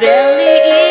barely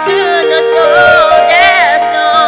to the soul, song.